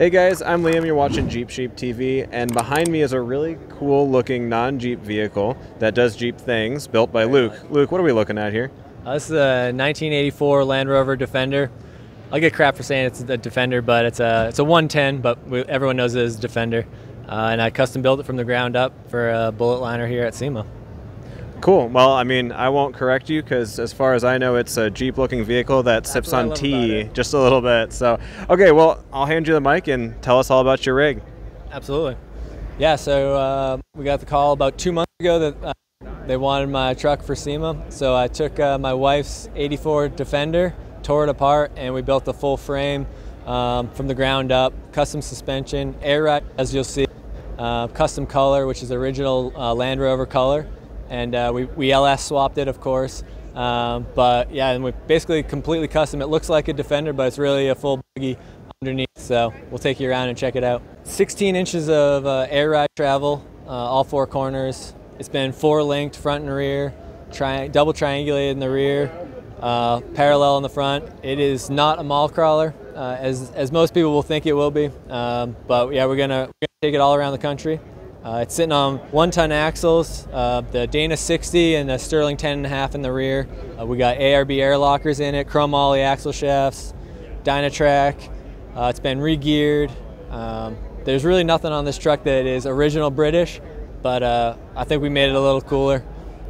Hey guys, I'm Liam. You're watching Jeep Sheep TV, and behind me is a really cool looking non Jeep vehicle that does Jeep things built by Luke. Luke, what are we looking at here? Uh, this is a 1984 Land Rover Defender. I get crap for saying it's a Defender, but it's a it's a 110, but we, everyone knows it as Defender. Uh, and I custom built it from the ground up for a bullet liner here at SEMA. Cool. Well, I mean, I won't correct you because, as far as I know, it's a Jeep-looking vehicle that That's sips on tea just a little bit. So, okay, well, I'll hand you the mic and tell us all about your rig. Absolutely. Yeah, so uh, we got the call about two months ago that uh, they wanted my truck for SEMA. So I took uh, my wife's 84 Defender, tore it apart, and we built the full frame um, from the ground up, custom suspension, air ride, as you'll see, uh, custom color, which is the original uh, Land Rover color. And uh, we, we LS swapped it, of course. Um, but yeah, and we basically completely custom. It looks like a Defender, but it's really a full buggy underneath. So we'll take you around and check it out. 16 inches of uh, air ride travel, uh, all four corners. It's been four linked front and rear, tri- double triangulated in the rear, uh, parallel in the front. It is not a mall crawler, uh, as, as most people will think it will be. Um, but yeah, we're gonna, we're gonna take it all around the country. Uh, it's sitting on one-ton axles, uh, the Dana 60 and the Sterling 10.5 in the rear. Uh, we got ARB air lockers in it, chromoly axle shafts, Dynatrac. Uh, it's been re-geared. Um, there's really nothing on this truck that is original British, but uh, I think we made it a little cooler.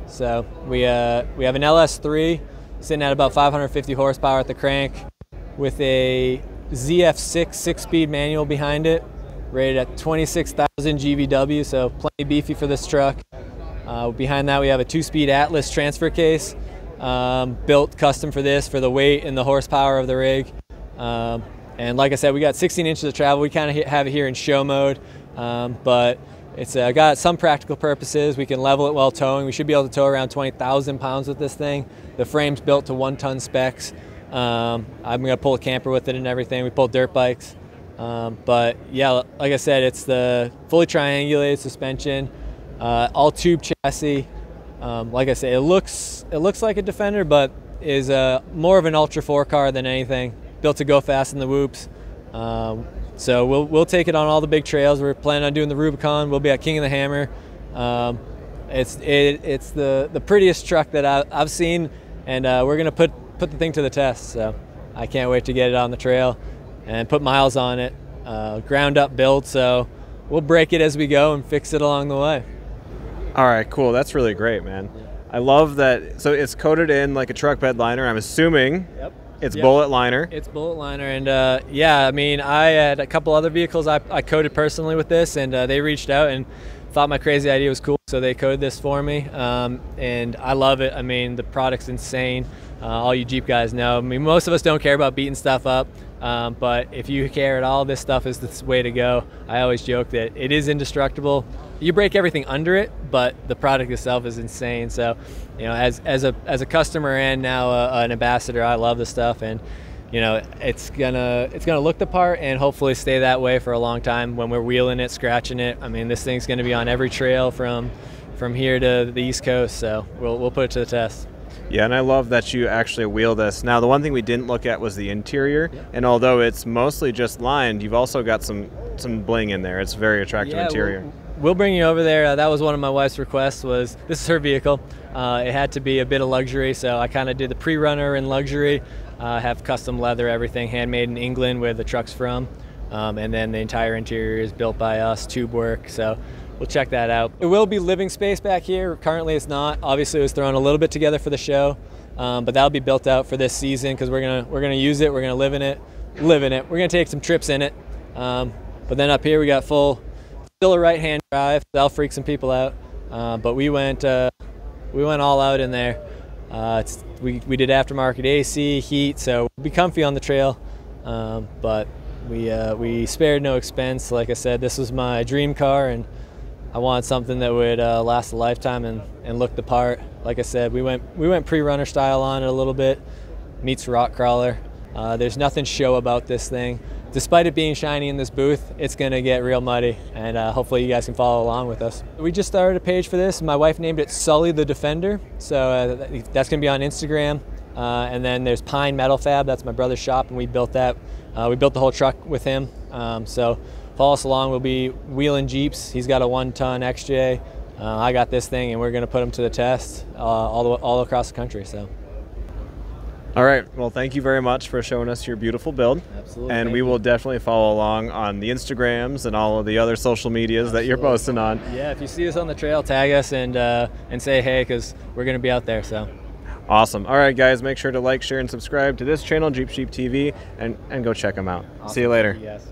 So we uh, we have an LS3 sitting at about 550 horsepower at the crank, with a ZF6 six-speed manual behind it, rated at 26,000 GVW, so plenty beefy for this truck. Uh, behind that, we have a two-speed Atlas transfer case, um, built custom for this for the weight and the horsepower of the rig. Um, and like I said, we got 16 inches of travel. We kind of have it here in show mode, um, but it's uh, got some practical purposes. We can level it while towing. We should be able to tow around 20,000 pounds with this thing. The frame's built to one-ton specs. Um, I'm gonna pull a camper with it and everything. We pull dirt bikes. Um, but yeah, like I said, it's the fully triangulated suspension, uh, all tube chassis. Um, like I said, it looks it looks like a Defender, but is uh, more of an Ultra 4 car than anything. Built to go fast in the whoops. Um, so we'll we'll take it on all the big trails. We're planning on doing the Rubicon. We'll be at King of the Hammer. Um, it's it, it's the the prettiest truck that I, I've seen, and uh, we're gonna put put the thing to the test. So I can't wait to get it on the trail and put miles on it. Uh, ground up build, so we'll break it as we go and fix it along the way. All right, cool. That's really great, man. I love that. So it's coated in like a truck bed liner. I'm assuming Yep. it's Yep. bullet liner. It's bullet liner, and uh, yeah, I mean, I had a couple other vehicles I, I coded personally with this, and uh, they reached out and thought my crazy idea was cool, so they coded this for me, um, and I love it. I mean, the product's insane. Uh, all you Jeep guys know. I mean, most of us don't care about beating stuff up, um, but if you care at all, this stuff is the way to go. I always joke that it is indestructible. You break everything under it, but the product itself is insane. So, you know, as, as a as a customer and now uh, an ambassador, I love the stuff, and you know, it's gonna it's gonna look the part and hopefully stay that way for a long time when we're wheeling it, scratching it. I mean, this thing's gonna be on every trail from from here to the East Coast, so we'll we'll put it to the test. Yeah, and I love that you actually wheel this. Now, the one thing we didn't look at was the interior, and although it's mostly just lined, you've also got some some bling in there. It's very attractive Yeah, interior. We'll, we'll bring you over there. Uh, that was one of my wife's requests. Was this is her vehicle? Uh, it had to be a bit of luxury, so I kind of did the pre-runner in luxury. Uh, have custom leather, everything handmade in England, where the truck's from, um, and then the entire interior is built by us, tube work. So. We'll check that out. It will be living space back here. Currently, it's not. Obviously, it was thrown a little bit together for the show, um, but that'll be built out for this season because we're gonna we're gonna use it. We're gonna live in it, live in it. We're gonna take some trips in it. Um, but then up here, we got full still a right-hand drive. That'll freak some people out. Uh, but we went uh, we went all out in there. Uh, we, we did aftermarket AC, heat, so we'll be comfy on the trail. Um, but we uh, we spared no expense. Like I said, this was my dream car, and I wanted something that would uh, last a lifetime and, and look the part. Like I said, we went we went pre-runner style on it a little bit. Meets rock crawler. Uh, there's nothing show about this thing. Despite it being shiny in this booth, it's gonna get real muddy, and uh, hopefully you guys can follow along with us. We just started a page for this. My wife named it Sully the Defender, so uh, that's gonna be on Instagram. Uh, and then there's Pine Metal Fab. That's my brother's shop, and we built that Uh, we built the whole truck with him. Um, so follow us along. We'll be wheeling Jeeps. He's got a one-ton XJ. Uh, I got this thing, and we're going to put him to the test uh, all, the, all across the country. So. All right. Well, thank you very much for showing us your beautiful build. Absolutely. And we will definitely follow along on the Instagrams and all of the other social medias that you're posting on. Yeah, if you see us on the trail, tag us and uh, and say hey, because we're going to be out there. So. Awesome. All right, guys, make sure to like, share, and subscribe to this channel, Jeep Sheep TV, and, and go check them out. See you later. Yes.